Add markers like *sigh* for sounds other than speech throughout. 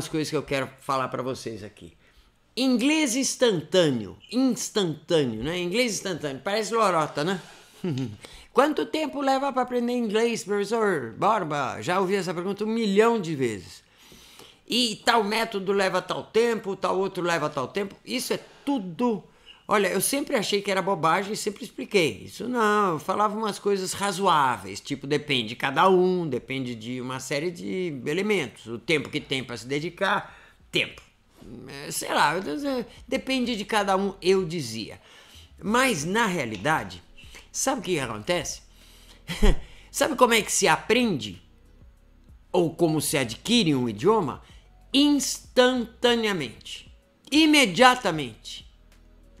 as coisas que eu quero falar para vocês aqui. Inglês instantâneo, instantâneo, né? Inglês instantâneo, parece lorota, né? *laughs* Quanto tempo leva para aprender inglês, professor Borba? Já ouvi essa pergunta um milhão de vezes. E tal método leva tal tempo, tal outro leva tal tempo. Isso é tudo. Olha, eu sempre achei que era bobagem e sempre expliquei. Isso não, eu falava umas coisas razoáveis, tipo depende de cada um, depende de uma série de elementos. O tempo que tem para se dedicar, tempo. É, sei lá, depende de cada um, eu dizia. Mas na realidade, Sabe o que acontece? *laughs* Sabe como é que se aprende? Ou como se adquire um idioma? Instantaneamente. Imediatamente.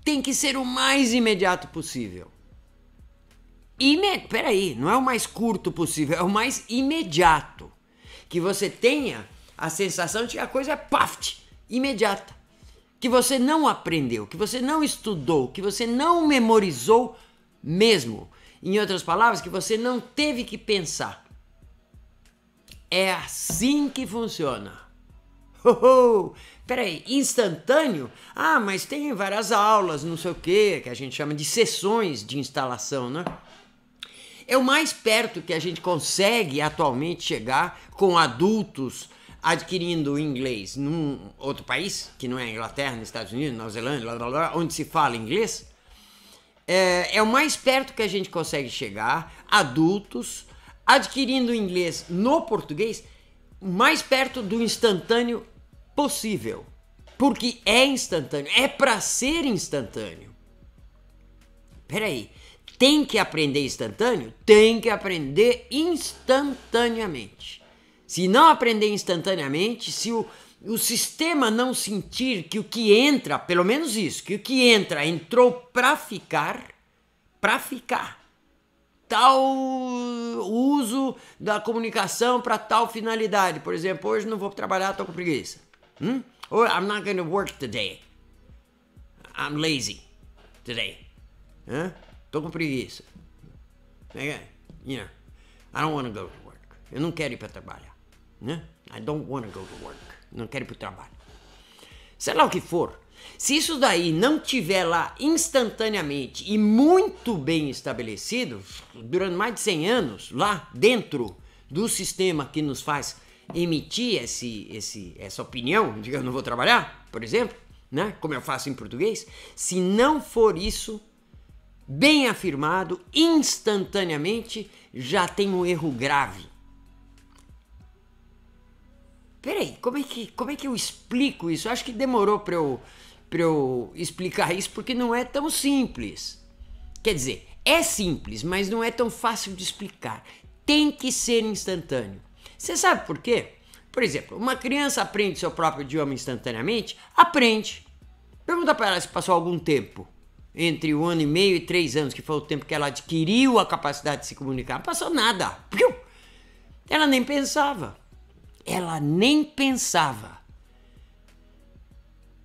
Tem que ser o mais imediato possível. Ime... Peraí, não é o mais curto possível, é o mais imediato. Que você tenha a sensação de que a coisa é paft, imediata. Que você não aprendeu, que você não estudou, que você não memorizou mesmo. Em outras palavras, que você não teve que pensar. É assim que funciona. Oh, oh, peraí, instantâneo? Ah, mas tem várias aulas, não sei o que, que a gente chama de sessões de instalação, né? É o mais perto que a gente consegue atualmente chegar com adultos adquirindo inglês num outro país, que não é Inglaterra, nos Estados Unidos, Nova Zelândia, blá, blá, blá, onde se fala inglês, é, é o mais perto que a gente consegue chegar, adultos, adquirindo inglês no português, mais perto do instantâneo possível. Porque é instantâneo, é para ser instantâneo. Peraí, tem que aprender instantâneo? Tem que aprender instantaneamente. Se não aprender instantaneamente, se o, o sistema não sentir que o que entra, pelo menos isso, que o que entra entrou para ficar, para ficar. Tal uso da comunicação para tal finalidade. Por exemplo, hoje não vou trabalhar, estou com preguiça. Hmm? Or I'm not going to work today. I'm lazy today. Tô com preguiça. You know, I don't want to go to work. Eu não quero ir para trabalhar. Né? I don't want to go to work não quero ir para o trabalho. Sei lá o que for. Se isso daí não tiver lá instantaneamente e muito bem estabelecido, durante mais de 100 anos, lá dentro do sistema que nos faz emitir esse, esse, essa opinião que eu não vou trabalhar, por exemplo, né? como eu faço em português, se não for isso bem afirmado, instantaneamente, já tem um erro grave peraí, como é que, como é que eu explico isso? Eu acho que demorou para eu, eu explicar isso porque não é tão simples. Quer dizer, é simples, mas não é tão fácil de explicar. Tem que ser instantâneo. Você sabe por quê? Por exemplo, uma criança aprende seu próprio idioma instantaneamente? Aprende. Pergunta para ela se passou algum tempo entre um ano e meio e três anos, que foi o tempo que ela adquiriu a capacidade de se comunicar. Não passou nada. Ela nem pensava. Ela nem pensava.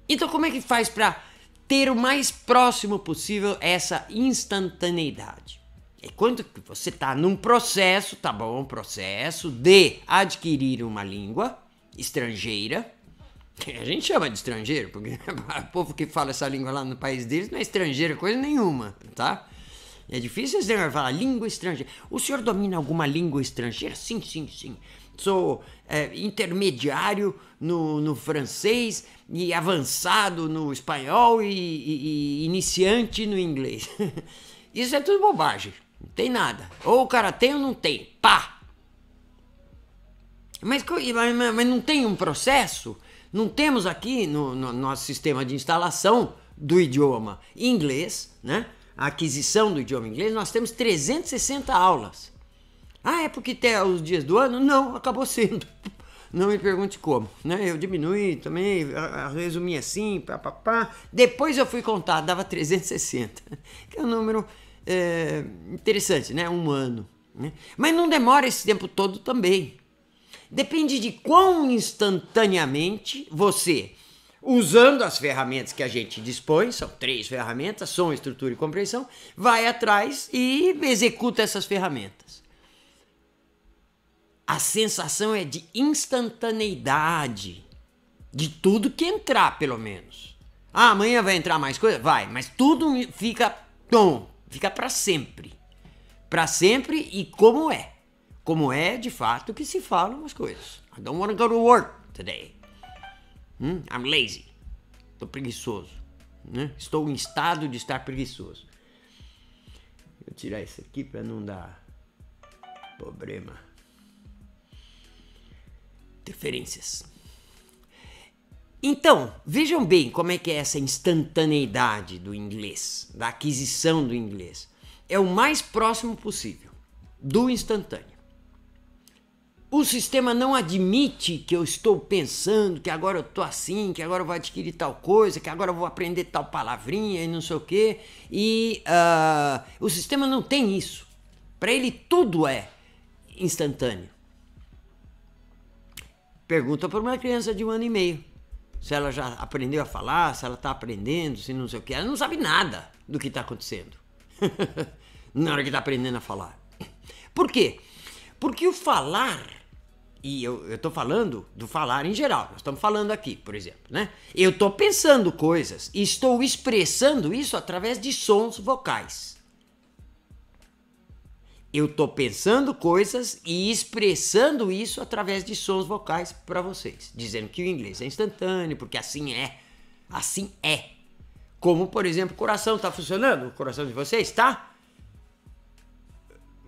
Então, como é que faz para ter o mais próximo possível essa instantaneidade? É quando você está num processo, tá bom, processo de adquirir uma língua estrangeira. *laughs* A gente chama de estrangeiro, porque *laughs* o povo que fala essa língua lá no país deles não é estrangeiro coisa nenhuma, tá? É difícil você falar língua estrangeira. O senhor domina alguma língua estrangeira? Sim, sim, sim sou é, intermediário no, no, francês e avançado no espanhol e, e, e iniciante no inglês. *laughs* Isso é tudo bobagem. Não tem nada. Ou o cara tem ou não tem. Pá! Mas, mas não tem um processo? Não temos aqui no, no nosso sistema de instalação do idioma inglês, né? A aquisição do idioma inglês, nós temos 360 aulas. Ah, é porque tem os dias do ano? Não, acabou sendo. *laughs* Não me pergunte como, né? Eu diminui também, resumi assim, pá, pá, pá. Depois eu fui contar, dava 360, *laughs* que é um número é, interessante, né? Um ano. Né? Mas não demora esse tempo todo também. Depende de quão instantaneamente você, usando as ferramentas que a gente dispõe, são três ferramentas, som, estrutura e compreensão, vai atrás e executa essas ferramentas a sensação é de instantaneidade. De tudo que entrar, pelo menos. Ah, amanhã vai entrar mais coisa? Vai, mas tudo fica tom, fica para sempre. Para sempre e como é. Como é de fato que se falam as coisas. I don't want to go to work today. Hmm? I'm lazy. Estou preguiçoso. Né? Estou em estado de estar preguiçoso. Vou tirar isso aqui para não dar problema. Interferências. Então, vejam bem como é que é essa instantaneidade do inglês, da aquisição do inglês. É o mais próximo possível do instantâneo. O sistema não admite que eu estou pensando, que agora eu estou assim, que agora eu vou adquirir tal coisa, que agora eu vou aprender tal palavrinha e não sei o quê. E uh, o sistema não tem isso. Para ele tudo é instantâneo. Pergunta para uma criança de um ano e meio se ela já aprendeu a falar, se ela está aprendendo, se não sei o que. Ela não sabe nada do que está acontecendo *laughs* na hora que está aprendendo a falar. Por quê? Porque o falar, e eu estou falando do falar em geral, nós estamos falando aqui, por exemplo, né? Eu estou pensando coisas e estou expressando isso através de sons vocais eu tô pensando coisas e expressando isso através de sons vocais para vocês, dizendo que o inglês é instantâneo, porque assim é. Assim é. Como, por exemplo, o coração tá funcionando? O coração de vocês tá?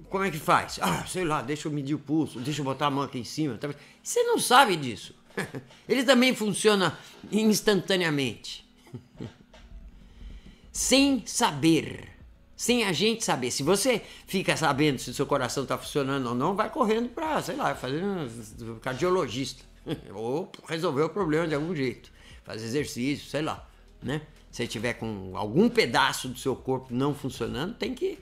Como é que faz? Ah, sei lá, deixa eu medir o pulso, deixa eu botar a mão aqui em cima. Você não sabe disso. *laughs* Ele também funciona instantaneamente. *laughs* Sem saber sem a gente saber. Se você fica sabendo se o seu coração está funcionando ou não, vai correndo para, sei lá, fazer um cardiologista. *laughs* ou resolver o problema de algum jeito. Fazer exercício, sei lá, né? Se tiver com algum pedaço do seu corpo não funcionando, tem que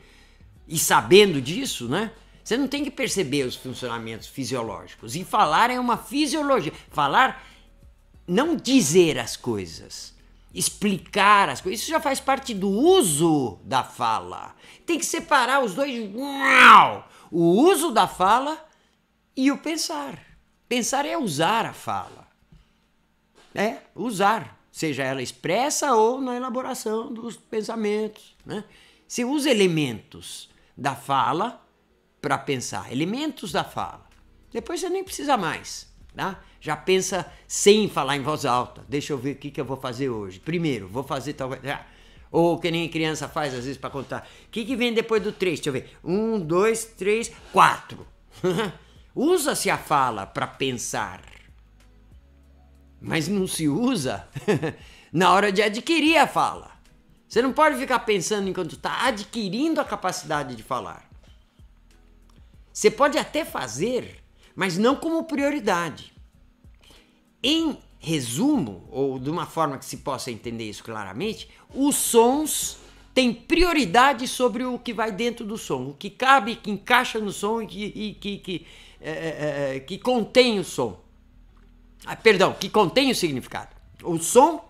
e sabendo disso, né? Você não tem que perceber os funcionamentos fisiológicos. E falar é uma fisiologia. Falar não dizer as coisas explicar as coisas. Isso já faz parte do uso da fala. Tem que separar os dois. O uso da fala e o pensar. Pensar é usar a fala. É, usar. Seja ela expressa ou na elaboração dos pensamentos. Né? Você usa elementos da fala para pensar. Elementos da fala. Depois você nem precisa mais. Tá? Já pensa sem falar em voz alta. Deixa eu ver o que, que eu vou fazer hoje. Primeiro, vou fazer tal coisa. Ou que nem criança faz às vezes para contar. O que, que vem depois do três? Deixa eu ver. Um, dois, três, quatro. *laughs* Usa-se a fala para pensar. Mas não se usa *laughs* na hora de adquirir a fala. Você não pode ficar pensando enquanto está adquirindo a capacidade de falar. Você pode até fazer mas não como prioridade. Em resumo, ou de uma forma que se possa entender isso claramente, os sons têm prioridade sobre o que vai dentro do som, o que cabe, que encaixa no som e que, e, que, que, é, é, é, que contém o som. Ah, perdão, que contém o significado. O som,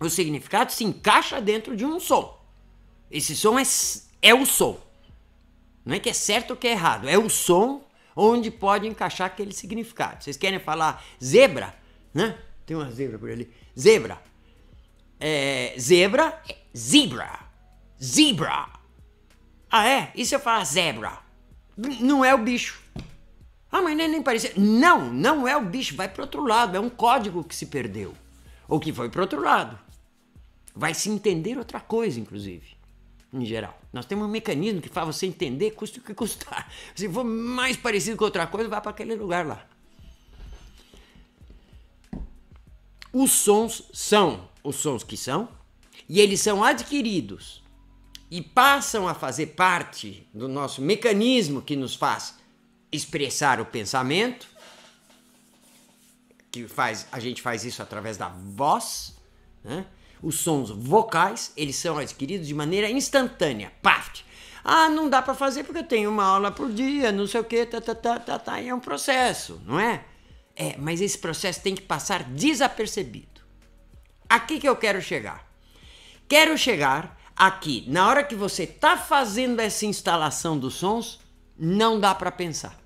o significado se encaixa dentro de um som. Esse som é, é o som. Não é que é certo ou que é errado, é o som onde pode encaixar aquele significado. Vocês querem falar zebra, né? Tem uma zebra por ali. Zebra. É, zebra é zebra. Zebra. Ah, é? E se eu falar zebra? Não é o bicho. Ah, mas nem, nem parecia. Não, não é o bicho. Vai para outro lado. É um código que se perdeu. Ou que foi para outro lado. Vai se entender outra coisa, inclusive em geral. Nós temos um mecanismo que faz você entender custa o que custar. Se for mais parecido com outra coisa, vá para aquele lugar lá. Os sons são os sons que são, e eles são adquiridos e passam a fazer parte do nosso mecanismo que nos faz expressar o pensamento, que faz a gente faz isso através da voz, né? Os sons vocais, eles são adquiridos de maneira instantânea. Paf! Ah, não dá para fazer porque eu tenho uma aula por dia, não sei o que, tá, tá, tá, tá, tá, e é um processo, não é? É, mas esse processo tem que passar desapercebido. Aqui que eu quero chegar. Quero chegar aqui, na hora que você tá fazendo essa instalação dos sons, não dá para pensar.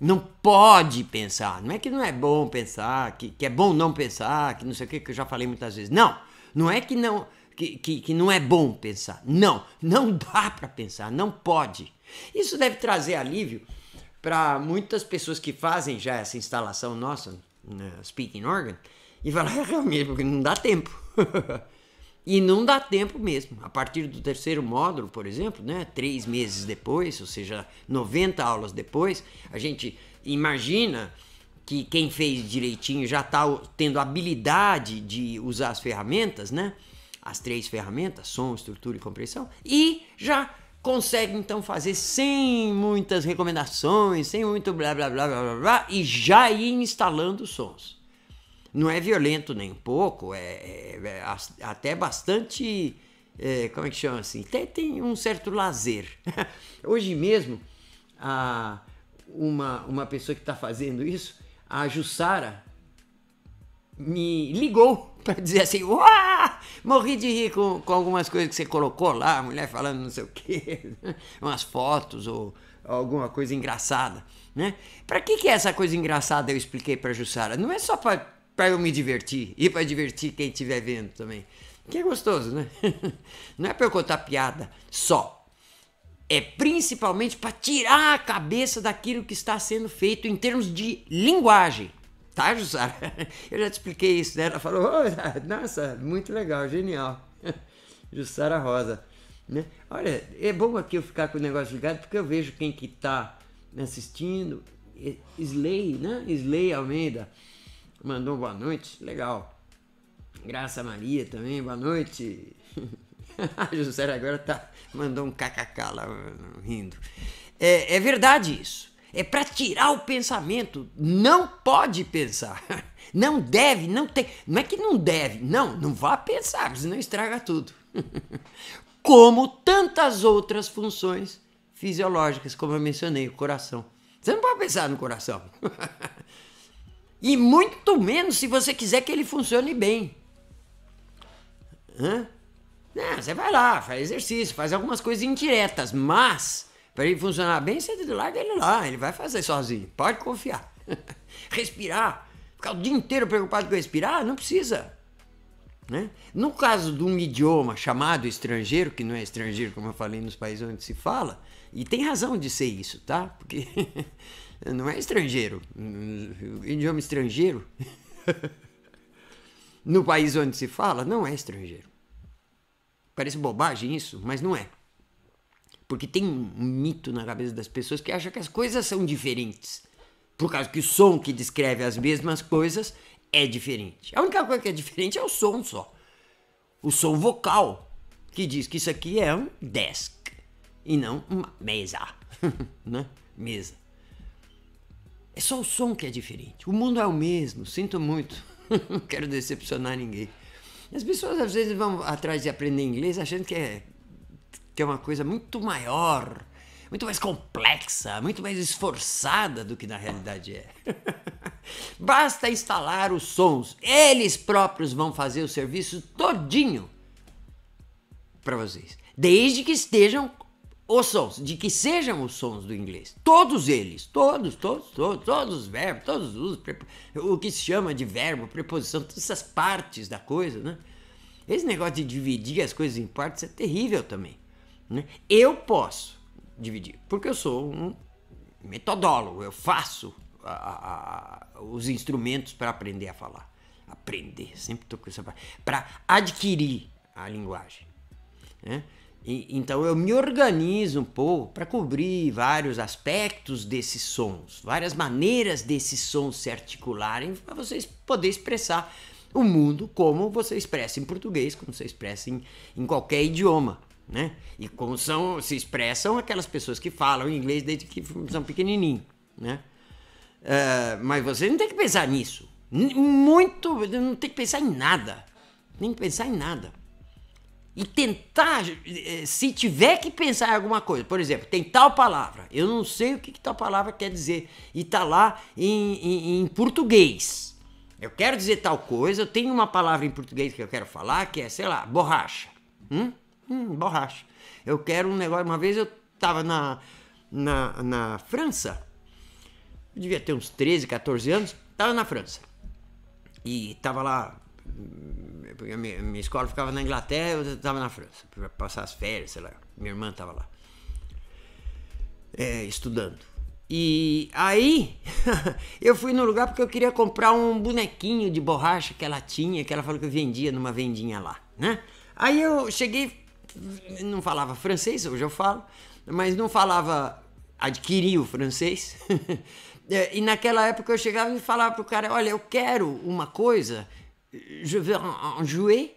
Não pode pensar. Não é que não é bom pensar, que, que é bom não pensar, que não sei o que, que eu já falei muitas vezes. Não, não é que não, que, que, que não é bom pensar. Não, não *laughs* dá para pensar, não pode. Isso deve trazer alívio para muitas pessoas que fazem já essa instalação nossa, né, Speaking Organ, e falar, *laughs* é realmente, porque não dá tempo. *laughs* e não dá tempo mesmo. A partir do terceiro módulo, por exemplo, né, três meses depois, ou seja, 90 aulas depois, a gente imagina que quem fez direitinho já está tendo habilidade de usar as ferramentas, né? As três ferramentas, som, estrutura e compreensão, e já consegue então fazer sem muitas recomendações, sem muito blá blá blá blá blá, blá e já ir instalando sons. Não é violento nem um pouco, é, é, é até bastante. É, como é que chama assim? Tem, tem um certo lazer. *laughs* Hoje mesmo, a, uma, uma pessoa que está fazendo isso, a Jussara, me ligou *laughs* para dizer assim! Morri de rir com, com algumas coisas que você colocou lá, a mulher falando não sei o quê, *laughs* umas fotos ou alguma coisa engraçada, né? Para que que é essa coisa engraçada eu expliquei para Jussara? Não é só para eu me divertir e para divertir quem estiver vendo também. Que é gostoso, né? *laughs* Não é para eu contar piada só. É principalmente para tirar a cabeça daquilo que está sendo feito em termos de linguagem. Tá, Jussara? *laughs* Eu já te expliquei isso, né? Ela falou, oh, nossa, muito legal, genial. *laughs* Jussara Rosa. Né? Olha, é bom aqui eu ficar com o negócio ligado porque eu vejo quem que tá assistindo. Slay, né? Slay Almeida mandou boa noite, legal. Graça Maria também, boa noite. *laughs* José agora tá, mandou um kkk lá rindo. É, é verdade isso é para tirar o pensamento. Não pode pensar. *laughs* Não deve, não tem. Não é que não deve, não, não vá pensar, senão estraga tudo. *laughs* Como tantas outras funções fisiológicas, como eu mencionei, o coração. Você não pode pensar no coração. E muito menos se você quiser que ele funcione bem. Hã? Não, você vai lá, faz exercício, faz algumas coisas indiretas, mas para ele funcionar bem, você larga ele lá, ele vai fazer sozinho. Pode confiar. *laughs* respirar. Ficar o dia inteiro preocupado com respirar, não precisa. Né? No caso de um idioma chamado estrangeiro, que não é estrangeiro, como eu falei, nos países onde se fala, e tem razão de ser isso, tá? Porque *laughs* não é estrangeiro. Idioma estrangeiro, *laughs* no país onde se fala, não é estrangeiro. Parece bobagem isso, mas não é. Porque tem um mito na cabeça das pessoas que acha que as coisas são diferentes. Por causa que o som que descreve as mesmas coisas é diferente. A única coisa que é diferente é o som só. O som vocal, que diz que isso aqui é um desk e não uma mesa. *laughs* né? Mesa. É só o som que é diferente. O mundo é o mesmo, sinto muito. *laughs* não quero decepcionar ninguém. As pessoas às vezes vão atrás de aprender inglês achando que é que é uma coisa muito maior, muito mais complexa, muito mais esforçada do que na realidade é. *laughs* Basta instalar os sons, eles próprios vão fazer o serviço todinho para vocês, desde que estejam os sons, de que sejam os sons do inglês, todos eles, todos, todos, todos, todos os verbos, todos os o que se chama de verbo, preposição, todas essas partes da coisa, né? Esse negócio de dividir as coisas em partes é terrível também. Né? Eu posso dividir, porque eu sou um metodólogo, eu faço a, a, os instrumentos para aprender a falar. Aprender, sempre estou com essa para adquirir a linguagem. Né? E, então eu me organizo um pouco para cobrir vários aspectos desses sons, várias maneiras desses sons se articularem para vocês poderem expressar o mundo como você expressa em português, como você expressa em, em qualquer idioma né? E como são, se expressam aquelas pessoas que falam inglês desde que são pequenininhos, né? Uh, mas você não tem que pensar nisso. Muito, não tem que pensar em nada. Nem pensar em nada. E tentar, eh, se tiver que pensar em alguma coisa, por exemplo, tem tal palavra, eu não sei o que, que tal palavra quer dizer, e tá lá em, em, em português. Eu quero dizer tal coisa, eu tenho uma palavra em português que eu quero falar, que é, sei lá, borracha. Hum? Hum, borracha. Eu quero um negócio. Uma vez eu estava na, na, na França eu devia ter uns 13, 14 anos, estava na França. E estava lá, porque minha, minha, escola ficava na Inglaterra, eu estava na França, para passar as férias, sei lá. Minha irmã estava lá, é, estudando. E aí, *laughs* eu fui no lugar porque eu queria comprar um bonequinho de borracha que ela tinha, que ela falou que vendia numa vendinha lá, né? Aí eu cheguei, não falava francês, hoje eu falo, mas não falava, adquiri o francês. *laughs* É, e naquela época eu chegava e falava pro cara, olha, eu quero uma coisa, je veux en jouer,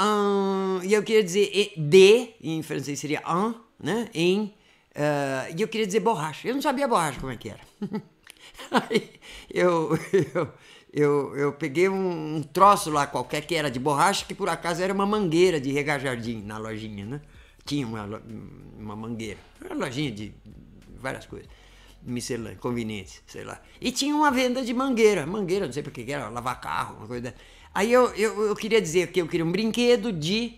um, eu queria dizer de, em francês seria un, né? Em Uh, e eu queria dizer borracha. Eu não sabia borracha como é que era. Aí *laughs* eu, eu, eu, eu peguei um, um, troço lá qualquer que era de borracha, que por acaso era uma mangueira de regar jardim na lojinha, né? Tinha uma, uma mangueira. Uma lojinha de várias coisas. Miscelânea, conveniência, sei lá. E tinha uma venda de mangueira. Mangueira, não sei porque que era, lavar carro, uma coisa. Aí eu, eu, eu queria dizer que eu queria um brinquedo de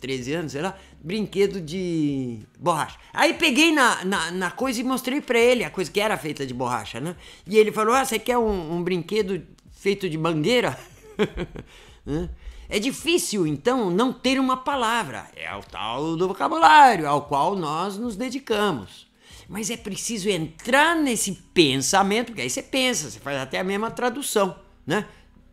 13 anos, sei lá, brinquedo de borracha. Aí peguei na, na, na coisa e mostrei para ele a coisa que era feita de borracha, né? E ele falou: Ah, você quer um, um brinquedo feito de mangueira? *laughs* Né? é difícil, então, não ter uma palavra. É o tal do vocabulário ao qual nós nos dedicamos. Mas é preciso entrar nesse pensamento, porque aí você pensa, você faz até a mesma tradução, né?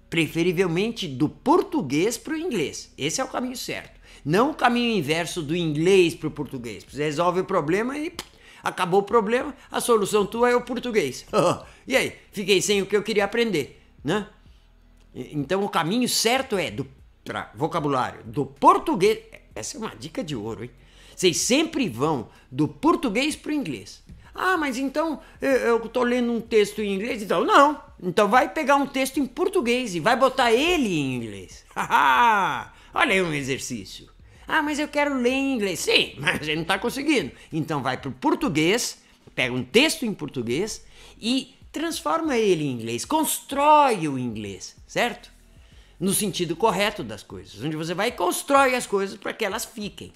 Preferivelmente do português para o inglês. Esse é o caminho certo. Não o caminho inverso do inglês para o português. Você resolve o problema e acabou o problema, a solução tua é o português. *laughs* e aí? Fiquei sem o que eu queria aprender, né? Então o caminho certo é do pra, vocabulário do português. Essa é uma dica de ouro, hein? Vocês sempre vão do português para o inglês. Ah, mas então eu estou lendo um texto em inglês? Então, não. Então vai pegar um texto em português e vai botar ele em inglês. *laughs* Olha aí um exercício. Ah, mas eu quero ler em inglês. Sim, *laughs* mas ele não está conseguindo. Então vai para o português, pega um texto em português e transforma ele em inglês, constrói o inglês, certo? No sentido correto das coisas, onde você vai e constrói as coisas para que elas fiquem.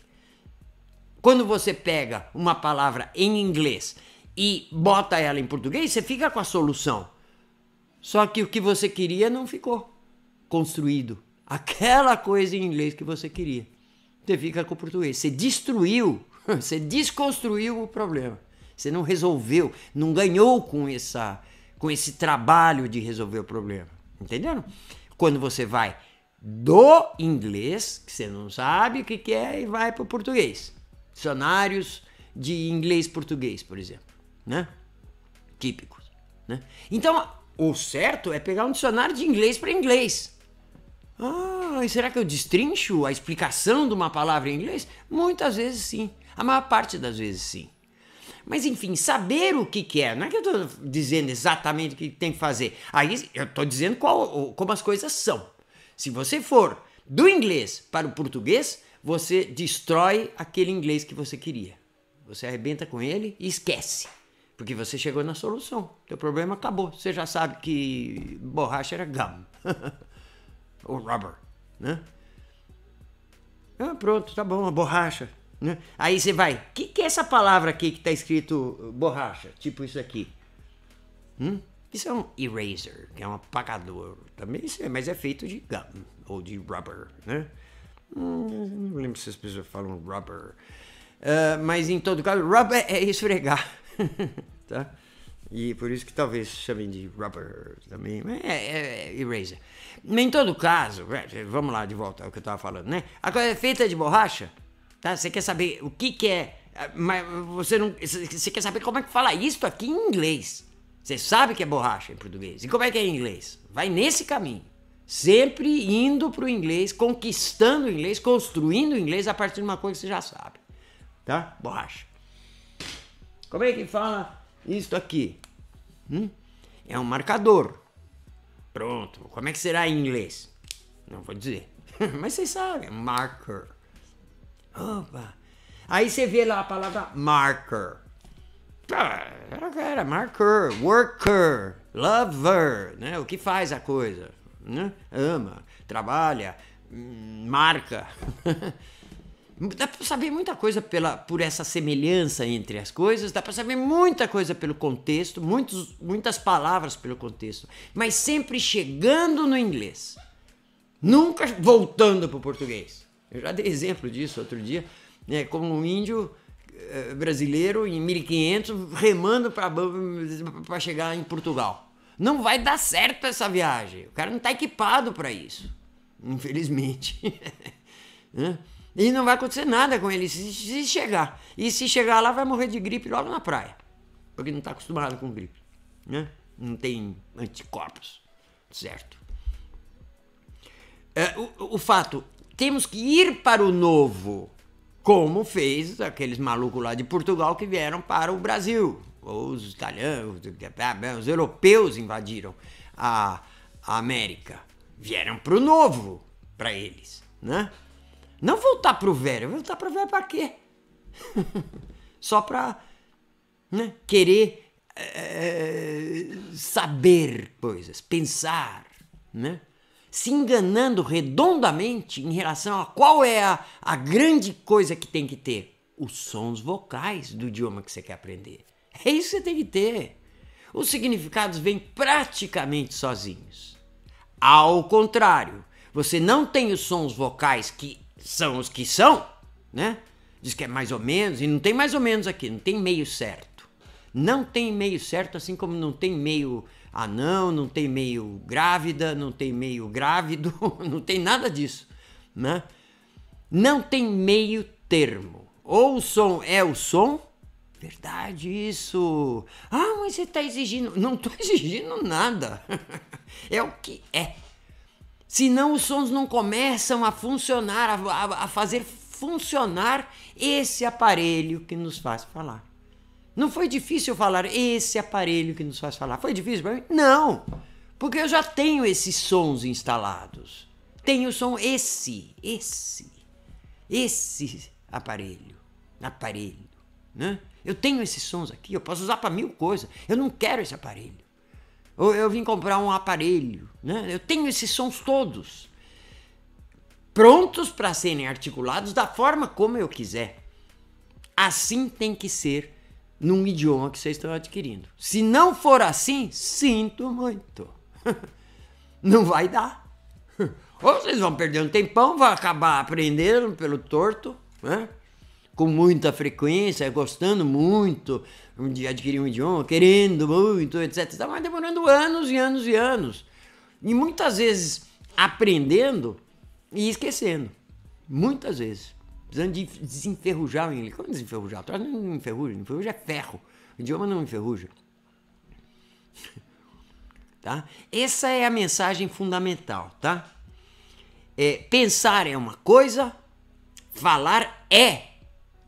Quando você pega uma palavra em inglês e bota ela em português, você fica com a solução. Só que o que você queria não ficou construído. Aquela coisa em inglês que você queria você fica com o português. Você destruiu, *laughs* você desconstruiu o problema. Você não resolveu, não ganhou com, essa, com esse trabalho de resolver o problema. Entenderam? Quando você vai do inglês, que você não sabe o que, que é, e vai para o português. Dicionários de inglês-português, por exemplo. Né? Típicos. Né? Então, o certo é pegar um dicionário de inglês para inglês. Ah, será que eu destrincho a explicação de uma palavra em inglês? Muitas vezes sim. A maior parte das vezes sim. Mas enfim, saber o que, que é, não é que eu estou dizendo exatamente o que tem que fazer. Aí eu estou dizendo qual, como as coisas são. Se você for do inglês para o português, você destrói aquele inglês que você queria. Você arrebenta com ele e esquece. Porque você chegou na solução. Teu problema acabou. Você já sabe que borracha era gum. *laughs* ou rubber, né? Ah, pronto, tá bom, a borracha. Né? Aí você vai, o que, que é essa palavra aqui que está escrito borracha? Tipo isso aqui. Hum? Isso é um eraser, que é um apagador. Também isso é, mas é feito de gum ou de rubber, né? Hum, não lembro se as pessoas falam rubber. Uh, mas em todo caso, rubber é esfregar, *laughs* tá? E por isso que talvez chamem de rubber também. É, é, é eraser. Em todo caso, é, vamos lá de volta ao que eu estava falando, né? A coisa é feita de borracha, tá? Você quer saber o que, que é. Ah, mas você não. Você quer saber como é que fala isso aqui em inglês. Você sabe que é borracha em português. E como é que é em inglês? Vai nesse caminho. Sempre indo para o inglês, conquistando o inglês, construindo o inglês a partir de uma coisa que você já sabe. Tá? Borracha. Como é que fala isto aqui? Hum? É um marcador. Pronto. Como é que será em inglês? Não vou dizer. *laughs* Mas vocês sabem. Marker. Opa. Aí você vê lá a palavra marker. Era, era marker, worker, lover, né? O que faz a coisa, né? Ama, trabalha, hum, marca. *laughs* Dá para saber muita coisa pela, por essa semelhança entre as coisas, dá para saber muita coisa pelo contexto, muitos, muitas palavras pelo contexto, mas sempre chegando no inglês, nunca voltando para o português. Eu já dei exemplo disso outro dia, né, como um índio eh, brasileiro em 1500 remando para chegar em Portugal. Não vai dar certo essa viagem. O cara não está equipado para isso, infelizmente. *laughs* Né? E não vai acontecer nada com ele se, se, chegar. E se chegar lá, vai morrer de gripe logo na praia. Porque não está acostumado com gripe. Né? Não tem anticorpos. Certo? É, o, o fato, temos que ir para o novo, como fez aqueles malucos lá de Portugal que vieram para o Brasil. Os italianos, os europeus invadiram a, a América. Vieram para o novo, para eles. Né? Não voltar pro velho. Voltar pro velho pra quê? *laughs* Só pra né, querer é, saber coisas, pensar, né? Se enganando redondamente em relação a qual é a, a grande coisa que tem que ter. Os sons vocais do idioma que você quer aprender. É isso que você tem que ter. Os significados vêm praticamente sozinhos. Ao contrário, você não tem os sons vocais que são os que são, né? Diz que é mais ou menos, e não tem mais ou menos aqui, não tem meio certo. Não tem meio certo, assim como não tem meio anão, não tem meio grávida, não tem meio grávido, *laughs* não tem nada disso, né? Não tem meio termo. Ou o som é o som, verdade isso. Ah, mas você está exigindo. Não estou *laughs* exigindo nada. é o que é. Senão os sons não começam a funcionar, a, a fazer funcionar esse aparelho que nos faz falar. Não foi difícil falar esse aparelho que nos faz falar. Foi difícil para mim? Não, porque eu já tenho esses sons instalados. Tenho o som esse, esse, esse aparelho, aparelho, né? Eu tenho esses sons aqui, eu posso usar para mil coisas. Eu não quero esse aparelho. Ou eu vim comprar um aparelho, né? Eu tenho esses sons todos prontos para serem articulados da forma como eu quiser. Assim tem que ser num idioma que vocês estão adquirindo. Se não for assim, sinto muito. *laughs* Não vai dar. *laughs* Ou vocês vão perder um tempão, vão acabar aprendendo pelo torto, né? Com muita frequência, gostando muito de adquirir um idioma, querendo muito, etc. Mas demorando anos e anos e anos. E muitas vezes aprendendo e esquecendo. Muitas vezes. Precisando de desenferrujar o inglês. Como desenferrujar? Traz não enferruja. Enferruja é ferro. O idioma não enferruja. *laughs* Tá? Essa é a mensagem fundamental, tá? É, pensar é uma coisa, falar é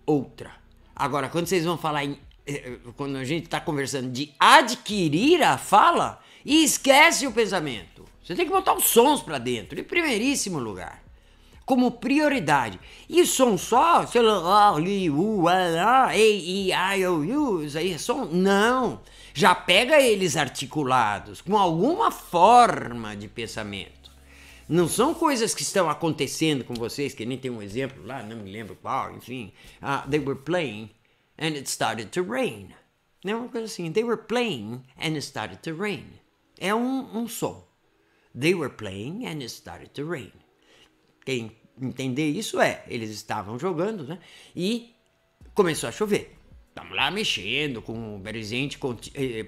outra. Agora, quando vocês vão falar em. Eh, quando a gente está conversando de adquirir a fala, esquece o pensamento. Você tem que botar os sons para dentro, em primeiríssimo lugar. Como prioridade. E som só, sei li, u, a, e, i, o, u, isso aí é som? Não. Já pega eles articulados, com alguma forma de pensamento. Não são coisas que estão acontecendo com vocês, que nem tem um exemplo lá, não me lembro qual, enfim. Uh, they were playing and it started to rain. Não é uma coisa assim. They were playing and it started to rain. É um, um som. They were playing and it started to rain. Quem entender isso é, eles estavam jogando, né? E começou a chover. Estamos lá mexendo com o presente, eh,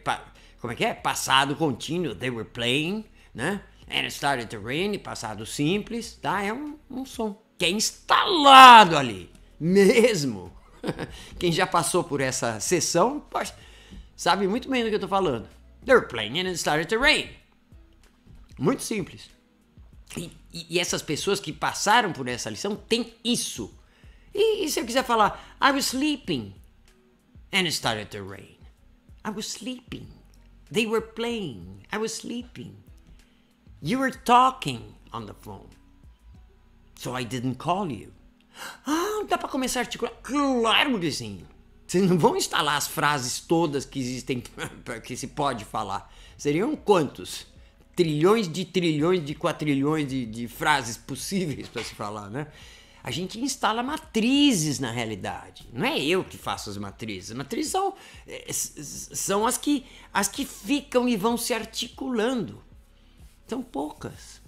como é que é? Passado contínuo. They were playing, né? And it started to rain, passado simples, tá? É um, um som que é instalado ali, mesmo. *laughs* Quem já passou por essa sessão sabe muito bem do que eu tô falando. They were playing and it started to rain. Muito simples. E, e, e, essas pessoas que passaram por essa lição têm isso. E, e se eu quiser falar, I was sleeping and it started to rain. I was sleeping. They were playing. I was sleeping. You were talking on the phone. So I didn't call you. Ah, dá para começar a articular? Claro que sim. Vocês não vão instalar as frases todas que existem, *laughs* que se pode falar. Seriam quantos? Trilhões de trilhões de quatrilhões de, de frases possíveis para se falar, né? A gente instala matrizes na realidade. Não é eu que faço as matrizes. As matrizes são, eh, são as, que, as que ficam e vão se articulando. São poucas.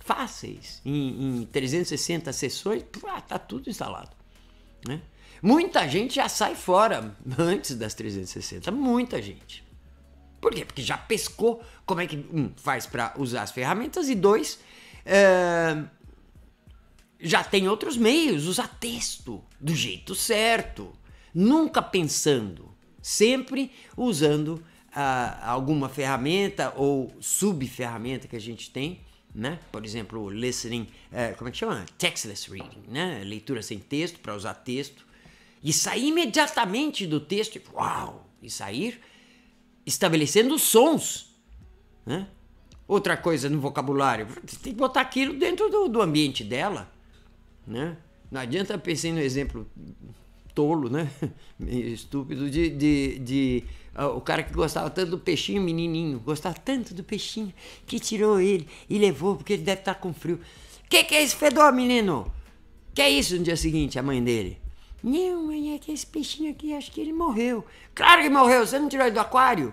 Fáceis. Em, em 360 sessões, pá, tá tudo instalado. Né? Muita gente já sai fora antes das 360. Muita gente. Por quê? Porque já pescou como é que, um, faz para usar as ferramentas e dois, é, já tem outros meios, usar texto do jeito certo, nunca pensando, sempre usando alguma ferramenta ou subferramenta que a gente tem, né? Por exemplo, listening, eh, como é que chama? Textless reading, né? Leitura sem texto para usar texto e sair imediatamente do texto, uau, e sair estabelecendo sons, né? Outra coisa no vocabulário, você tem que botar aquilo dentro do, do ambiente dela, né? Não adianta pensar no exemplo tolo, né? *laughs* Meio estúpido de, de, de uh, o cara que gostava tanto do peixinho, menininho, gostava tanto do peixinho que tirou ele e levou porque ele deve estar com frio. Que que é esse fedor, menino? Que é isso no dia seguinte, a mãe dele? Não, mãe, é que esse peixinho aqui, acho que ele morreu. Claro que morreu, você não tirou ele do aquário?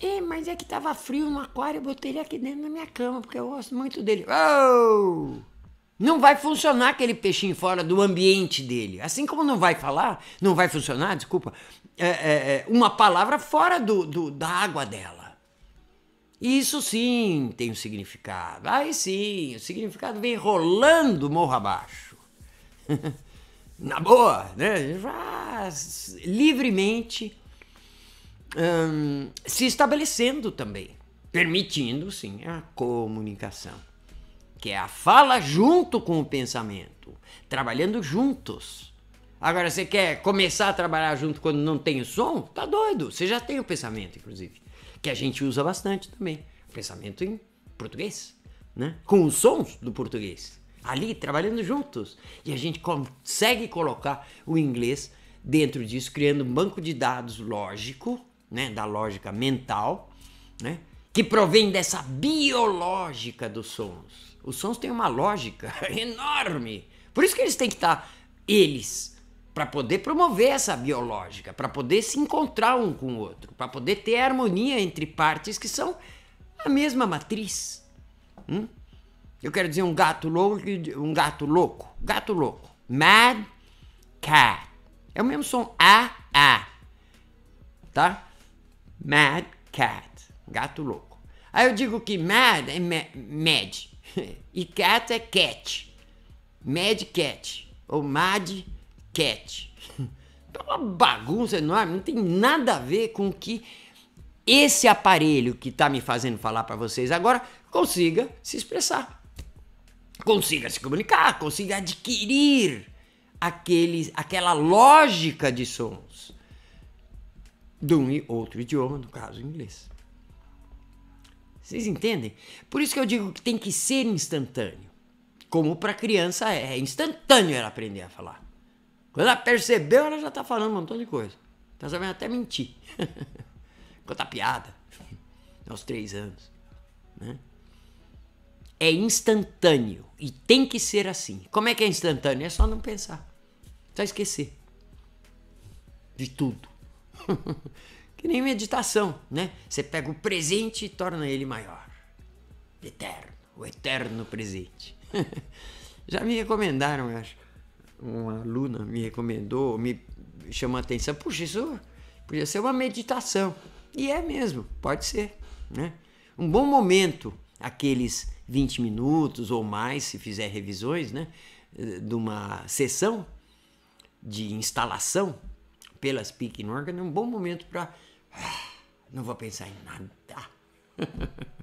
É, mas é que tava frio no aquário, eu botei ele aqui dentro da minha cama, porque eu gosto muito dele. Oh! Não vai funcionar aquele peixinho fora do ambiente dele. Assim como não vai falar, não vai funcionar, desculpa, é, é, é uma palavra fora do, do, da água dela. Isso sim tem um significado. Aí sim, o significado vem rolando morro abaixo. *laughs* Na boa, né? livremente hum, se estabelecendo também, permitindo sim a comunicação que é a fala junto com o pensamento, trabalhando juntos. Agora, você quer começar a trabalhar junto quando não tem o som? Tá doido. Você já tem o pensamento, inclusive, que a gente usa bastante também. Pensamento em português, né? Com os sons do português. Ali, trabalhando juntos. E a gente consegue colocar o inglês dentro disso, criando um banco de dados lógico, né? Da lógica mental, né? Que provém dessa biológica dos sons os sons têm uma lógica *laughs* enorme. Por isso que eles têm que estar, eles, para poder promover essa biológica, para poder se encontrar um com o outro, para poder ter harmonia entre partes que são a mesma matriz. Hum? Eu quero dizer um gato louco, um gato louco, gato louco. Mad cat. É o mesmo som a a. Tá? Mad cat, gato louco. Aí eu digo que mad é mad, *laughs* e cat é cat. Mad cat. Ou mad cat. É *laughs* uma bagunça enorme, não tem nada a ver com que esse aparelho que está me fazendo falar para vocês agora consiga se expressar. Consiga se comunicar, consiga adquirir aquele, aquela lógica de sons de um outro idioma, no caso inglês. Vocês entendem? Por isso que eu digo que tem que ser instantâneo. Como para criança é, é instantâneo ela aprender a falar. Quando ela percebeu, ela já está falando um montão de coisa. Está sabendo até mentir. *laughs* Contar piada. *laughs* Aos três anos. Né? É instantâneo. E tem que ser assim. Como é que é instantâneo? É só não pensar. Só esquecer. De tudo. *laughs* Que nem meditação, né? Você pega o presente e torna ele maior. Eterno, o eterno presente. *laughs* Já me recomendaram, eu acho. Uma aluna me recomendou, me chamou a atenção. Puxa, isso podia ser uma meditação. E é mesmo, pode ser, né? Um bom momento, aqueles 20 minutos ou mais, se fizer revisões, né? De uma sessão de instalação pela Speaking Organ, é um bom momento para não vou pensar em nada. *laughs*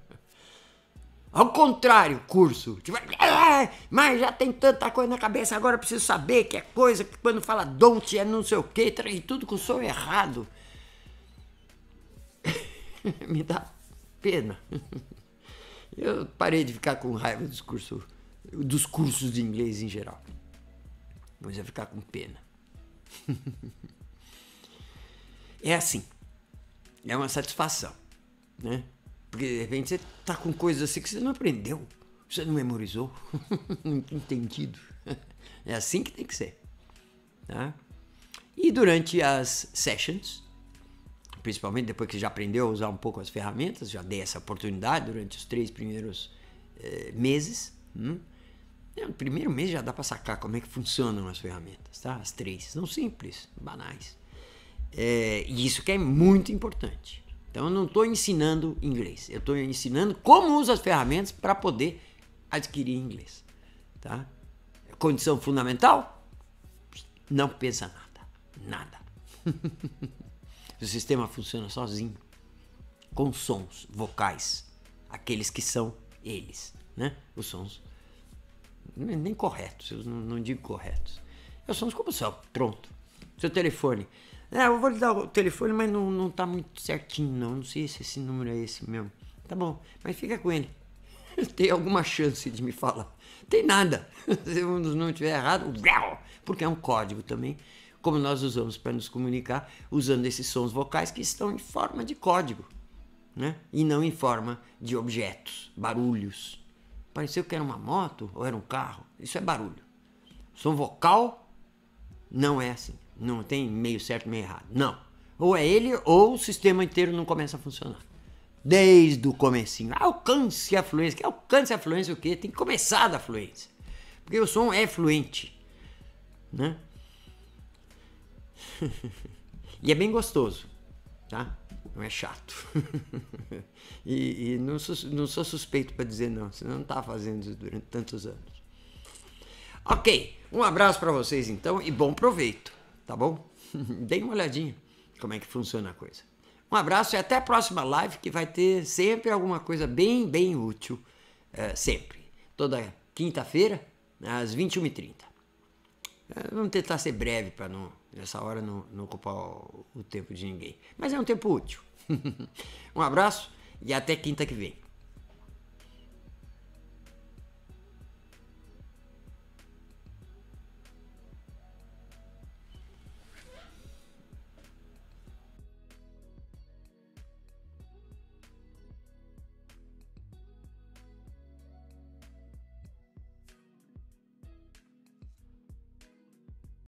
Ao contrário, curso. Tipo, mas já tem tanta coisa na cabeça, agora preciso saber que é coisa que quando fala don't é não sei o que, e tudo com som errado. *laughs* Me dá pena. *laughs* Eu parei de ficar com raiva dos cursos, dos cursos de inglês em geral. Mas ia ficar com pena. É assim é uma satisfação, né? Porque de repente você tá com coisas assim que você não aprendeu. Você não memorizou? *laughs* não tem entendido. *laughs* É assim que tem que ser. Tá? E durante as sessions, principalmente depois que já aprendeu a usar um pouco as ferramentas, já dei essa oportunidade durante os três primeiros eh, meses. Hum? No primeiro mês já dá para sacar como é que funcionam as ferramentas, tá? As três. São simples, banais. É, e isso que é muito importante. Então eu não estou ensinando inglês, eu estou ensinando como usa as ferramentas para poder adquirir inglês. Tá? Condição fundamental? Não pensa nada. Nada. *laughs* o sistema funciona sozinho. Com sons vocais. Aqueles que são eles. Né? Os sons nem corretos, eu não, não digo corretos. Os sons como são, pronto. Seu telefone. É, eu vou lhe dar o telefone, mas não, não tá muito certinho, não. Não sei se esse número é esse mesmo. Tá bom, mas fica com ele. *laughs* Tem alguma chance de me falar? Tem nada. *laughs* Se um dos números estiver errado, porque é um código também, como nós usamos para nos comunicar, usando esses sons vocais que estão em forma de código, né? E não em forma de objetos, barulhos. Pareceu que era uma moto ou era um carro. Isso é barulho. Som vocal não é assim. Não tem meio certo, meio errado. Não. Ou é ele ou o sistema inteiro não começa a funcionar. Desde o comecinho. Alcance a fluência. Que alcance a fluência o quê? Tem que começar da fluência. Porque o som é fluente. Né? *laughs* e é bem gostoso. Tá? Não é chato. *laughs* e, e não, sou, não sou suspeito para dizer não. Senão não está fazendo isso durante tantos anos. Ok. Um abraço para vocês então e bom proveito tá bom? *laughs* Deem uma olhadinha como é que funciona a coisa. Um abraço e até a próxima live que vai ter sempre alguma coisa bem, bem útil, é, sempre. Toda quinta-feira, às 21h30. É, vamos tentar ser breve para não, nessa hora não, não ocupar o, o tempo de ninguém. Mas é um tempo útil. *laughs* um abraço e até quinta que vem.